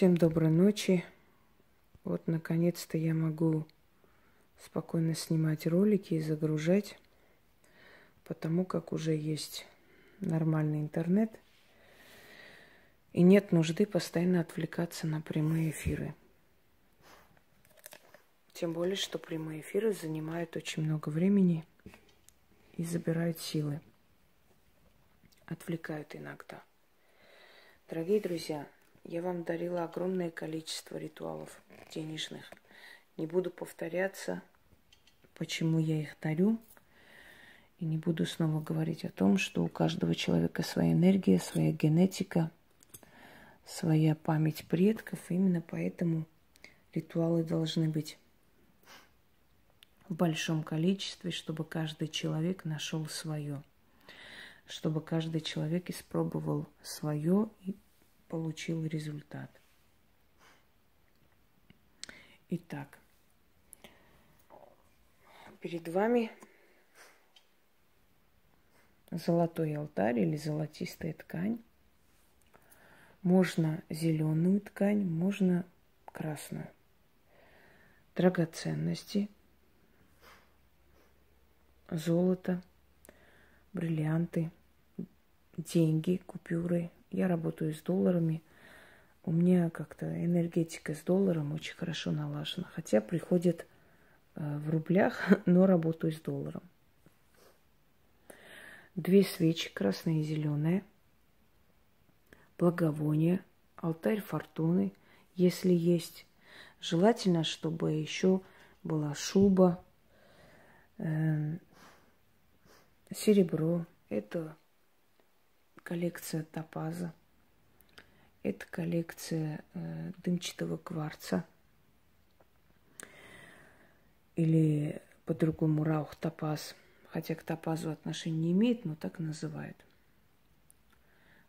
Всем доброй ночи. Вот, наконец-то я могу спокойно снимать ролики и загружать, потому как уже есть нормальный интернет. И нет нужды постоянно отвлекаться на прямые эфиры. Тем более, что прямые эфиры занимают очень много времени и забирают силы. Отвлекают иногда. Дорогие друзья, я вам дарила огромное количество ритуалов денежных. Не буду повторяться, почему я их дарю. И не буду снова говорить о том, что у каждого человека своя энергия, своя генетика, своя память предков. именно поэтому ритуалы должны быть в большом количестве, чтобы каждый человек нашел свое. Чтобы каждый человек испробовал свое получил результат. Итак, перед вами золотой алтарь или золотистая ткань. Можно зеленую ткань, можно красную. Драгоценности, золото, бриллианты, деньги, купюры, я работаю с долларами. У меня как-то энергетика с долларом очень хорошо налажена. Хотя приходит э, в рублях, но работаю с долларом. Две свечи, красная и зеленая. Благовоние, алтарь фортуны, если есть. Желательно, чтобы еще была шуба, э, серебро. Это коллекция топаза. Это коллекция э, дымчатого кварца. Или по-другому раух топаз. Хотя к топазу отношения не имеет, но так называют.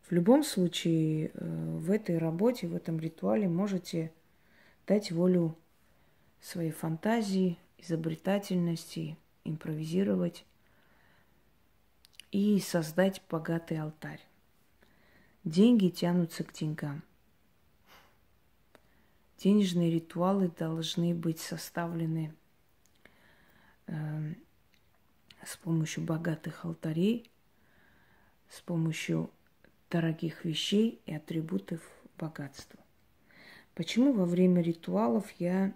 В любом случае, э, в этой работе, в этом ритуале можете дать волю своей фантазии, изобретательности, импровизировать и создать богатый алтарь. Деньги тянутся к деньгам. Денежные ритуалы должны быть составлены э, с помощью богатых алтарей, с помощью дорогих вещей и атрибутов богатства. Почему во время ритуалов я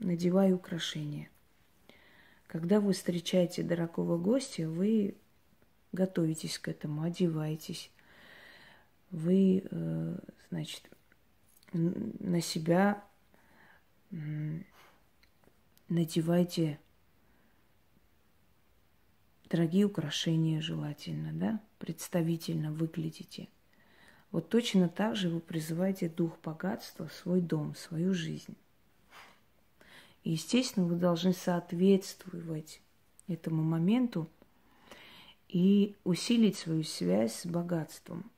надеваю украшения? Когда вы встречаете дорогого гостя, вы готовитесь к этому, одеваетесь. Вы, э, значит, на себя надевайте дорогие украшения желательно, да, представительно выглядите. Вот точно так же вы призываете дух богатства свой дом, свою жизнь. И, естественно, вы должны соответствовать этому моменту – и усилить свою связь с богатством.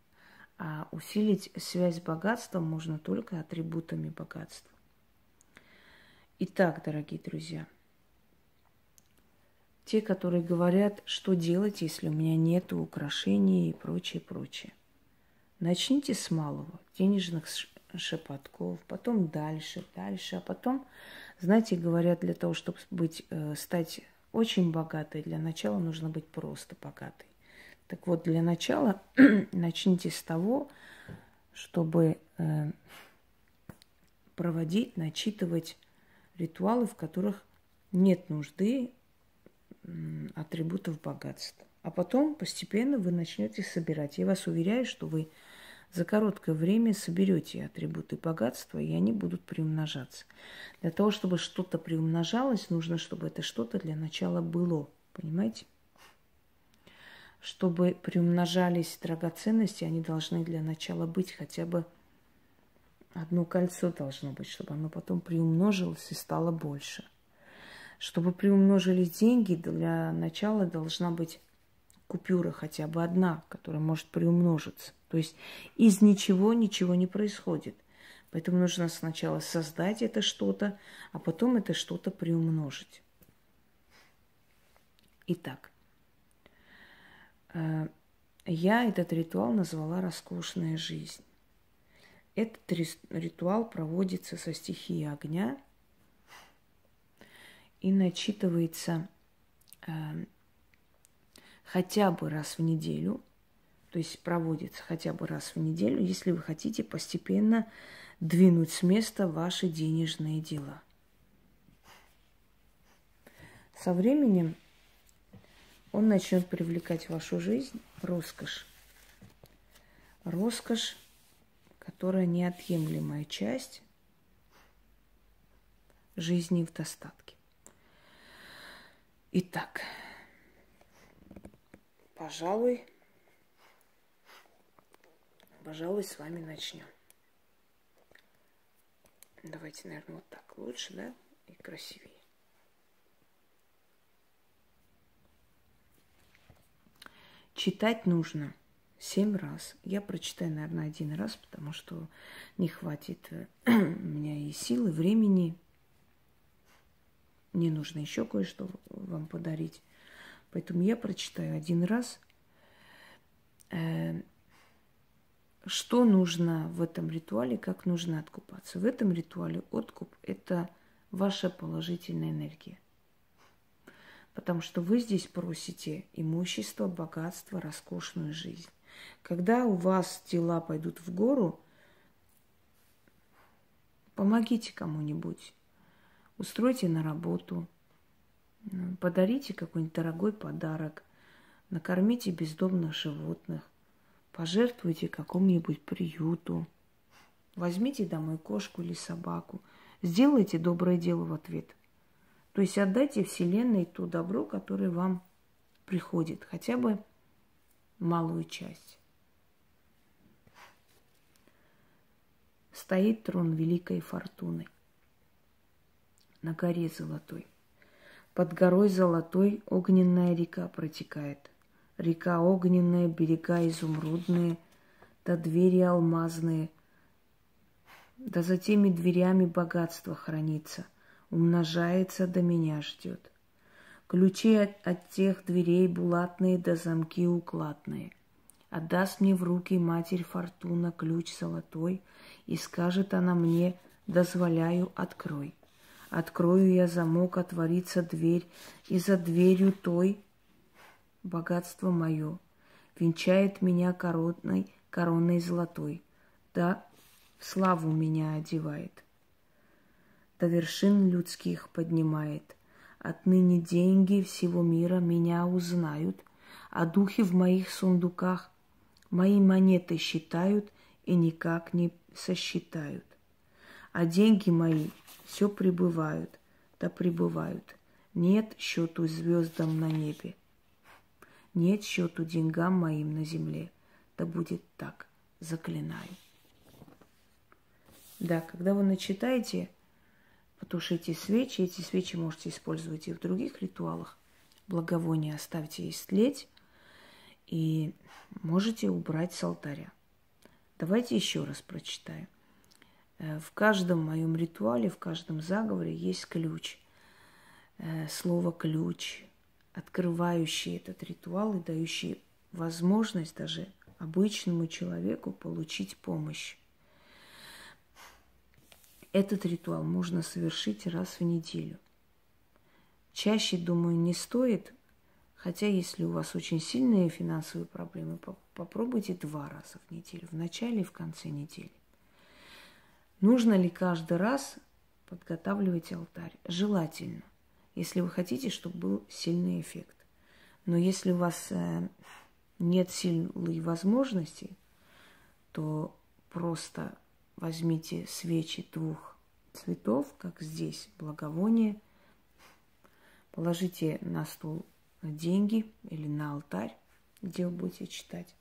А усилить связь с богатством можно только атрибутами богатства. Итак, дорогие друзья, те, которые говорят, что делать, если у меня нет украшений и прочее, прочее. Начните с малого, денежных шепотков, потом дальше, дальше, а потом, знаете, говорят, для того, чтобы быть, э, стать очень богатой. Для начала нужно быть просто богатой. Так вот, для начала начните с того, чтобы э, проводить, начитывать ритуалы, в которых нет нужды э, атрибутов богатства. А потом постепенно вы начнете собирать. Я вас уверяю, что вы за короткое время соберете атрибуты богатства, и они будут приумножаться. Для того, чтобы что-то приумножалось, нужно, чтобы это что-то для начала было. Понимаете? Чтобы приумножались драгоценности, они должны для начала быть хотя бы одно кольцо должно быть, чтобы оно потом приумножилось и стало больше. Чтобы приумножились деньги, для начала должна быть купюра хотя бы одна, которая может приумножиться. То есть из ничего ничего не происходит. Поэтому нужно сначала создать это что-то, а потом это что-то приумножить. Итак, э, я этот ритуал назвала «Роскошная жизнь». Этот ритуал проводится со стихии огня и начитывается э, хотя бы раз в неделю, то есть проводится хотя бы раз в неделю, если вы хотите постепенно двинуть с места ваши денежные дела. Со временем он начнет привлекать в вашу жизнь роскошь. Роскошь, которая неотъемлемая часть жизни в достатке. Итак, пожалуй, пожалуй, с вами начнем. Давайте, наверное, вот так лучше, да, и красивее. Читать нужно семь раз. Я прочитаю, наверное, один раз, потому что не хватит э, у меня и силы, времени. Мне нужно еще кое-что вам подарить. Поэтому я прочитаю один раз. Э, что нужно в этом ритуале, как нужно откупаться. В этом ритуале откуп – это ваша положительная энергия. Потому что вы здесь просите имущество, богатство, роскошную жизнь. Когда у вас дела пойдут в гору, помогите кому-нибудь, устройте на работу, подарите какой-нибудь дорогой подарок, накормите бездомных животных, пожертвуйте какому-нибудь приюту, возьмите домой кошку или собаку, сделайте доброе дело в ответ. То есть отдайте Вселенной то добро, которое вам приходит, хотя бы малую часть. Стоит трон великой фортуны на горе золотой. Под горой золотой огненная река протекает – Река огненная, берега изумрудные, да двери алмазные, да за теми дверями богатство хранится, умножается, да меня ждет. Ключи от, от тех дверей булатные, да замки укладные. Отдаст мне в руки Матерь Фортуна ключ золотой, и скажет она мне, дозволяю, открой. Открою я замок, отворится дверь, и за дверью той богатство мое, венчает меня короной, короной золотой, да славу меня одевает, до вершин людских поднимает. Отныне деньги всего мира меня узнают, а духи в моих сундуках мои монеты считают и никак не сосчитают. А деньги мои все прибывают, да прибывают. Нет счету звездам на небе. Нет счету деньгам моим на земле. Да будет так, заклинаю. Да, когда вы начитаете, потушите свечи. Эти свечи можете использовать и в других ритуалах. Благовоние оставьте истлеть и можете убрать с алтаря. Давайте еще раз прочитаем. Э, в каждом моем ритуале, в каждом заговоре есть ключ. Э, слово ключ, открывающий этот ритуал и дающий возможность даже обычному человеку получить помощь. Этот ритуал можно совершить раз в неделю. Чаще, думаю, не стоит, хотя если у вас очень сильные финансовые проблемы, попробуйте два раза в неделю, в начале и в конце недели. Нужно ли каждый раз подготавливать алтарь? Желательно если вы хотите, чтобы был сильный эффект. Но если у вас э, нет силы и возможностей, то просто возьмите свечи двух цветов, как здесь, благовоние, положите на стол деньги или на алтарь, где вы будете читать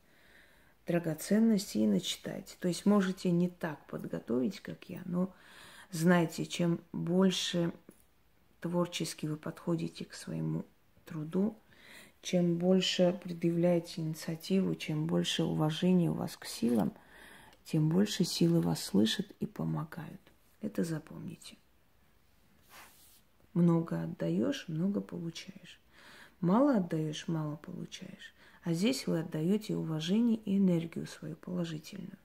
драгоценности и начитайте. То есть можете не так подготовить, как я, но знайте, чем больше творчески вы подходите к своему труду, чем больше предъявляете инициативу, чем больше уважения у вас к силам, тем больше силы вас слышат и помогают. Это запомните. Много отдаешь, много получаешь. Мало отдаешь, мало получаешь. А здесь вы отдаете уважение и энергию свою положительную.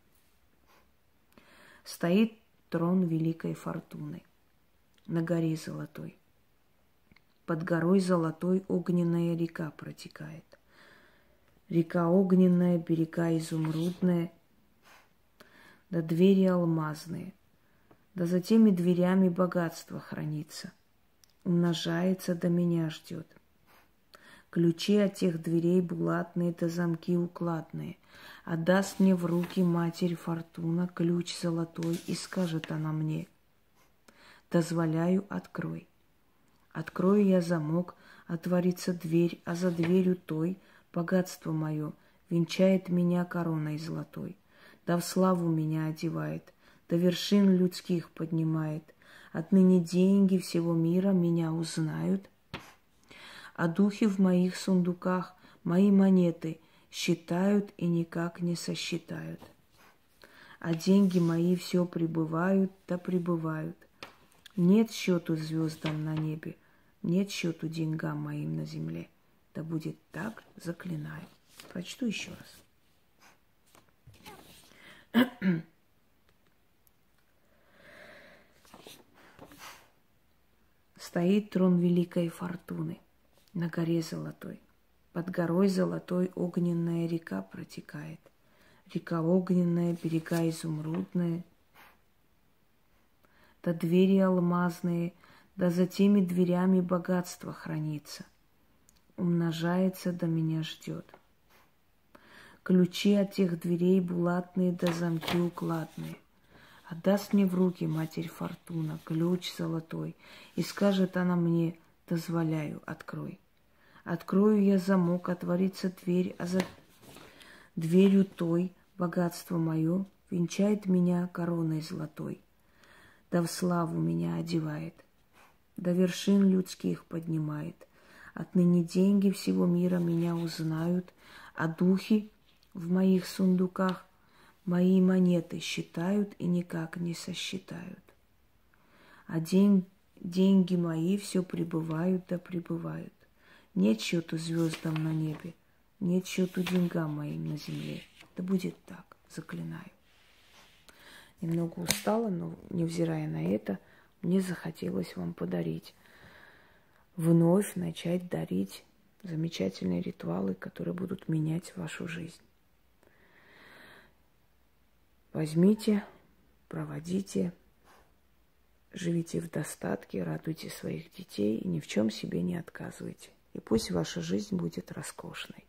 Стоит трон великой фортуны на горе золотой. Под горой золотой огненная река протекает. Река огненная, берега изумрудная, да двери алмазные, да за теми дверями богатство хранится, умножается, да меня ждет. Ключи от тех дверей булатные, да замки укладные. Отдаст мне в руки Матерь Фортуна ключ золотой, и скажет она мне, дозволяю, открой. Открою я замок, отворится дверь, а за дверью той богатство мое венчает меня короной золотой, да в славу меня одевает, до вершин людских поднимает. Отныне деньги всего мира меня узнают — а духи в моих сундуках мои монеты считают и никак не сосчитают. А деньги мои все прибывают да прибывают. Нет счету звездам на небе, нет счету деньгам моим на земле. Да будет так, заклинаю. Прочту еще раз. Стоит трон великой фортуны – на горе золотой. Под горой золотой огненная река протекает. Река огненная, берега изумрудные, да двери алмазные, да за теми дверями богатство хранится. Умножается, да меня ждет. Ключи от тех дверей булатные, да замки укладные. Отдаст мне в руки Матерь Фортуна ключ золотой, и скажет она мне — дозволяю, открой. Открою я замок, отворится дверь, а за дверью той богатство мое венчает меня короной золотой, да в славу меня одевает, до вершин людских поднимает. Отныне деньги всего мира меня узнают, а духи в моих сундуках мои монеты считают и никак не сосчитают. А день Деньги мои все прибывают да прибывают. Нет счету звездам на небе, нет счету деньгам моим на земле. Да будет так, заклинаю. Немного устала, но невзирая на это, мне захотелось вам подарить. Вновь начать дарить замечательные ритуалы, которые будут менять вашу жизнь. Возьмите, проводите, Живите в достатке, радуйте своих детей и ни в чем себе не отказывайте. И пусть ваша жизнь будет роскошной,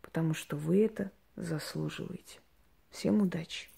потому что вы это заслуживаете. Всем удачи!